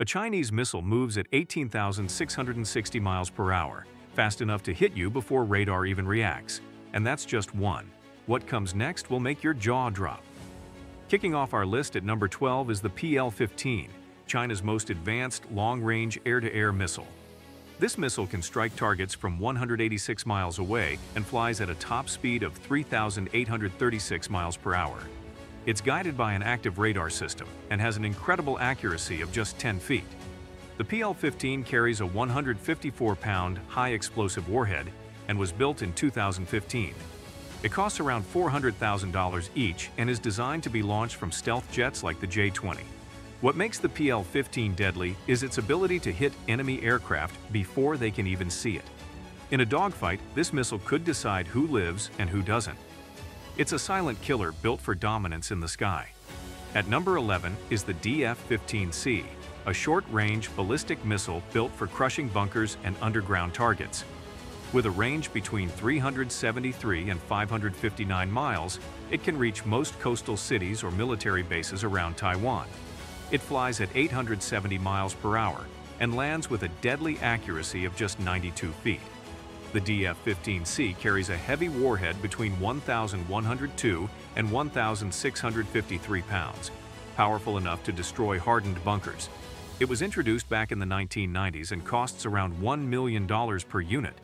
A Chinese missile moves at 18,660 miles per hour, fast enough to hit you before radar even reacts. And that's just one. What comes next will make your jaw drop. Kicking off our list at number 12 is the PL-15, China's most advanced long-range air-to-air missile. This missile can strike targets from 186 miles away and flies at a top speed of 3,836 miles per hour. It's guided by an active radar system and has an incredible accuracy of just 10 feet. The PL-15 carries a 154-pound high-explosive warhead and was built in 2015. It costs around $400,000 each and is designed to be launched from stealth jets like the J-20. What makes the PL-15 deadly is its ability to hit enemy aircraft before they can even see it. In a dogfight, this missile could decide who lives and who doesn't. It's a silent killer built for dominance in the sky. At number 11 is the DF-15C, a short-range ballistic missile built for crushing bunkers and underground targets. With a range between 373 and 559 miles, it can reach most coastal cities or military bases around Taiwan. It flies at 870 miles per hour and lands with a deadly accuracy of just 92 feet. The DF-15C carries a heavy warhead between 1,102 and 1,653 pounds, powerful enough to destroy hardened bunkers. It was introduced back in the 1990s and costs around $1 million per unit.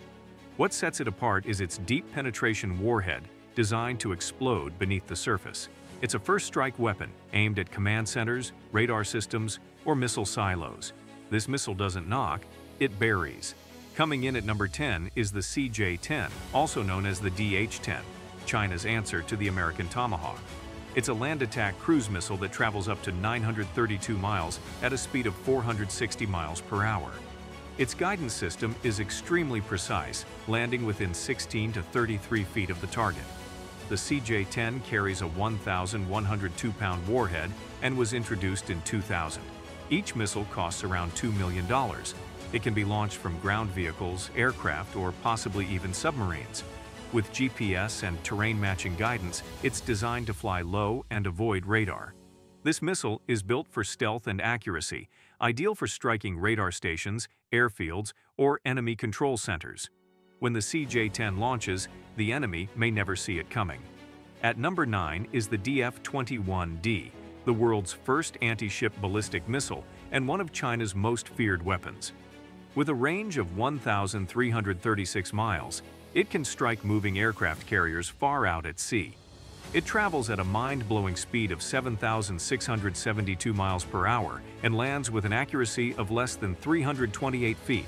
What sets it apart is its deep penetration warhead designed to explode beneath the surface. It's a first strike weapon aimed at command centers, radar systems, or missile silos. This missile doesn't knock, it buries. Coming in at number 10 is the CJ-10, also known as the DH-10, China's answer to the American Tomahawk. It's a land attack cruise missile that travels up to 932 miles at a speed of 460 miles per hour. Its guidance system is extremely precise, landing within 16 to 33 feet of the target. The CJ-10 carries a 1,102-pound warhead and was introduced in 2000. Each missile costs around $2 million, it can be launched from ground vehicles, aircraft, or possibly even submarines. With GPS and terrain-matching guidance, it's designed to fly low and avoid radar. This missile is built for stealth and accuracy, ideal for striking radar stations, airfields, or enemy control centers. When the CJ-10 launches, the enemy may never see it coming. At number 9 is the DF-21D, the world's first anti-ship ballistic missile and one of China's most feared weapons. With a range of 1,336 miles, it can strike moving aircraft carriers far out at sea. It travels at a mind-blowing speed of 7,672 miles per hour and lands with an accuracy of less than 328 feet.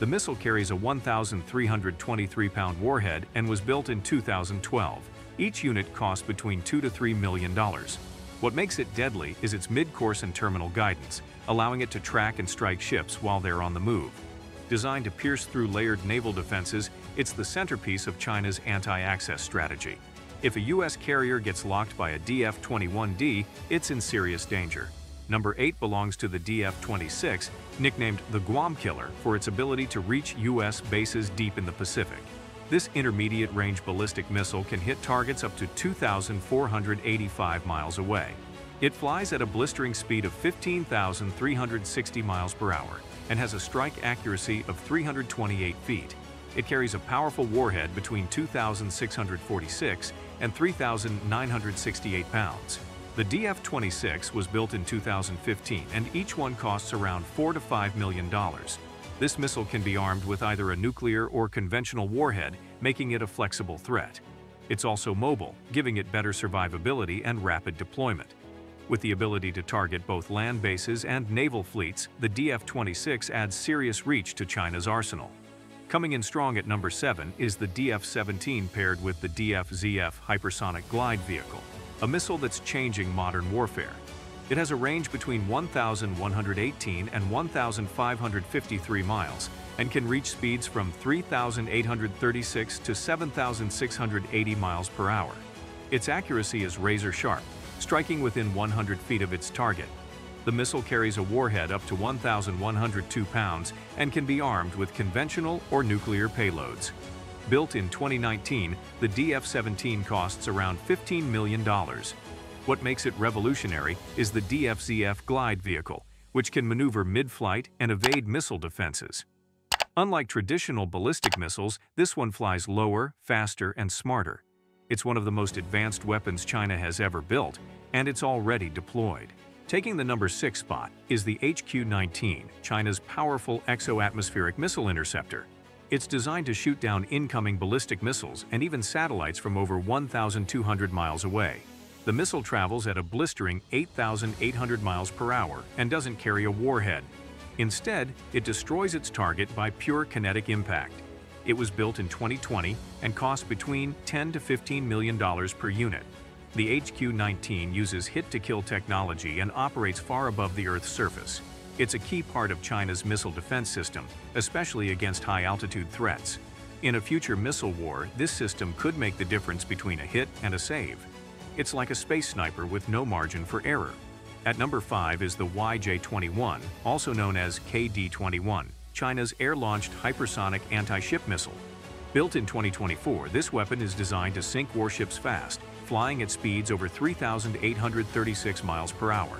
The missile carries a 1,323-pound warhead and was built in 2012. Each unit costs between 2 to $3 million. What makes it deadly is its mid-course and terminal guidance, allowing it to track and strike ships while they're on the move. Designed to pierce through layered naval defenses, it's the centerpiece of China's anti-access strategy. If a U.S. carrier gets locked by a DF-21D, it's in serious danger. Number 8 belongs to the DF-26, nicknamed the Guam Killer for its ability to reach U.S. bases deep in the Pacific. This intermediate-range ballistic missile can hit targets up to 2,485 miles away. It flies at a blistering speed of 15,360 miles per hour and has a strike accuracy of 328 feet. It carries a powerful warhead between 2,646 and 3,968 pounds. The DF-26 was built in 2015 and each one costs around 4 to 5 million dollars. This missile can be armed with either a nuclear or conventional warhead, making it a flexible threat. It's also mobile, giving it better survivability and rapid deployment. With the ability to target both land bases and naval fleets, the DF-26 adds serious reach to China's arsenal. Coming in strong at number 7 is the DF-17 paired with the DF-ZF hypersonic glide vehicle, a missile that's changing modern warfare. It has a range between 1,118 and 1,553 miles and can reach speeds from 3,836 to 7,680 miles per hour. Its accuracy is razor sharp, striking within 100 feet of its target. The missile carries a warhead up to 1,102 pounds and can be armed with conventional or nuclear payloads. Built in 2019, the DF-17 costs around $15 million. What makes it revolutionary is the DF-ZF glide vehicle, which can maneuver mid-flight and evade missile defenses. Unlike traditional ballistic missiles, this one flies lower, faster, and smarter. It's one of the most advanced weapons China has ever built, and it's already deployed. Taking the number 6 spot is the HQ-19, China's powerful exo-atmospheric missile interceptor. It's designed to shoot down incoming ballistic missiles and even satellites from over 1,200 miles away. The missile travels at a blistering 8,800 miles per hour and doesn't carry a warhead. Instead, it destroys its target by pure kinetic impact. It was built in 2020 and cost between 10 to 15 million dollars per unit. The HQ-19 uses hit-to-kill technology and operates far above the Earth's surface. It's a key part of China's missile defense system, especially against high-altitude threats. In a future missile war, this system could make the difference between a hit and a save. It's like a space sniper with no margin for error. At number 5 is the YJ-21, also known as KD-21, China's air-launched hypersonic anti-ship missile. Built in 2024, this weapon is designed to sink warships fast flying at speeds over 3,836 miles per hour.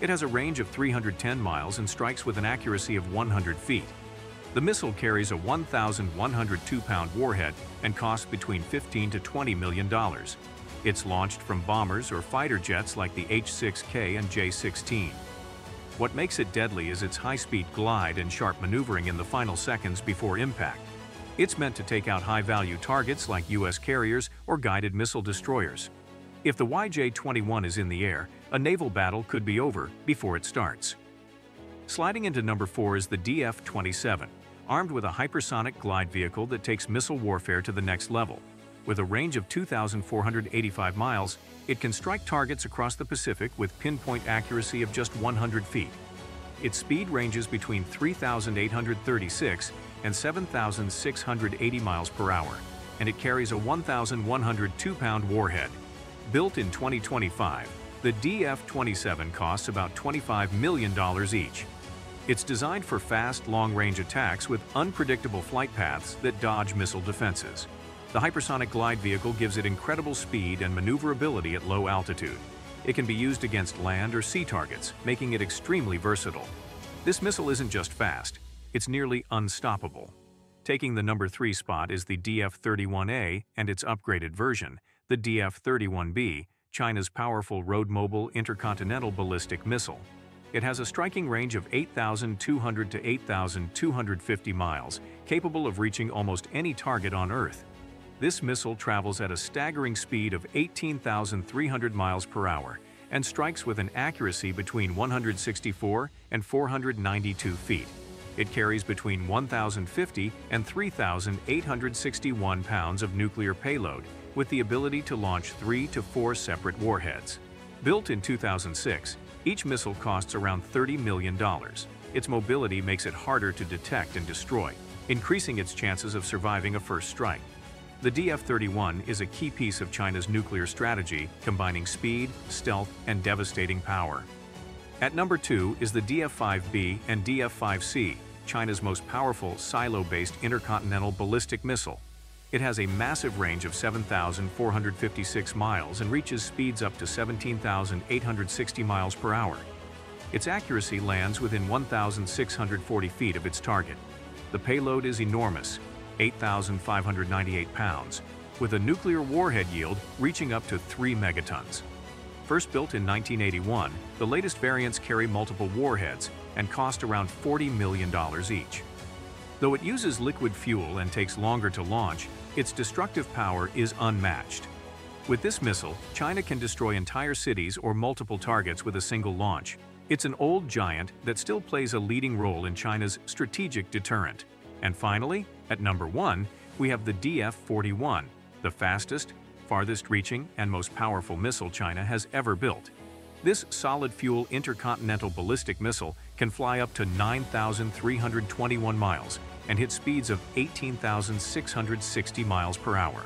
It has a range of 310 miles and strikes with an accuracy of 100 feet. The missile carries a 1,102-pound warhead and costs between 15 to 20 million dollars. It's launched from bombers or fighter jets like the H-6K and J-16. What makes it deadly is its high-speed glide and sharp maneuvering in the final seconds before impact. It's meant to take out high-value targets like U.S. carriers or guided missile destroyers. If the YJ-21 is in the air, a naval battle could be over before it starts. Sliding into number 4 is the DF-27, armed with a hypersonic glide vehicle that takes missile warfare to the next level. With a range of 2,485 miles, it can strike targets across the Pacific with pinpoint accuracy of just 100 feet. Its speed ranges between 3,836 and 7,680 miles per hour, and it carries a 1,102-pound warhead. Built in 2025, the DF-27 costs about $25 million each. It's designed for fast, long-range attacks with unpredictable flight paths that dodge missile defenses. The hypersonic glide vehicle gives it incredible speed and maneuverability at low altitude. It can be used against land or sea targets, making it extremely versatile. This missile isn't just fast, it's nearly unstoppable. Taking the number 3 spot is the DF-31A and its upgraded version, the DF-31B, China's powerful road-mobile intercontinental ballistic missile. It has a striking range of 8,200 to 8,250 miles, capable of reaching almost any target on Earth. This missile travels at a staggering speed of 18,300 miles per hour and strikes with an accuracy between 164 and 492 feet. It carries between 1,050 and 3,861 pounds of nuclear payload with the ability to launch three to four separate warheads. Built in 2006, each missile costs around $30 million. Its mobility makes it harder to detect and destroy, increasing its chances of surviving a first strike. The DF-31 is a key piece of China's nuclear strategy, combining speed, stealth, and devastating power. At number 2 is the DF-5B and DF-5C, China's most powerful silo-based intercontinental ballistic missile. It has a massive range of 7,456 miles and reaches speeds up to 17,860 miles per hour. Its accuracy lands within 1,640 feet of its target. The payload is enormous, 8,598 pounds, with a nuclear warhead yield reaching up to 3 megatons. First built in 1981, the latest variants carry multiple warheads and cost around $40 million each. Though it uses liquid fuel and takes longer to launch, its destructive power is unmatched. With this missile, China can destroy entire cities or multiple targets with a single launch. It's an old giant that still plays a leading role in China's strategic deterrent. And finally, at number 1, we have the DF-41, the fastest, farthest reaching and most powerful missile China has ever built. This solid-fuel intercontinental ballistic missile can fly up to 9,321 miles and hit speeds of 18,660 miles per hour.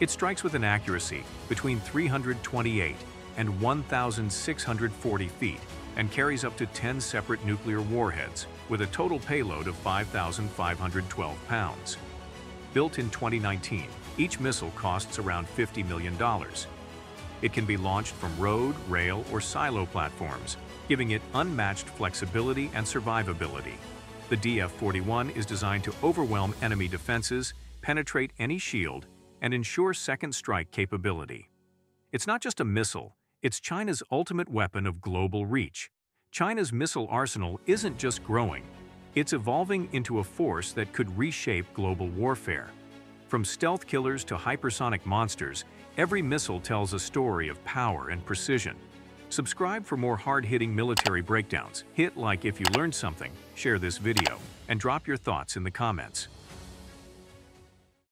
It strikes with an accuracy between 328 and 1,640 feet and carries up to 10 separate nuclear warheads with a total payload of 5,512 pounds. Built in 2019, each missile costs around $50 million. It can be launched from road, rail, or silo platforms, giving it unmatched flexibility and survivability. The DF-41 is designed to overwhelm enemy defenses, penetrate any shield, and ensure second strike capability. It's not just a missile, it's China's ultimate weapon of global reach. China's missile arsenal isn't just growing, it's evolving into a force that could reshape global warfare. From stealth killers to hypersonic monsters, every missile tells a story of power and precision. Subscribe for more hard-hitting military breakdowns. Hit like if you learned something, share this video, and drop your thoughts in the comments.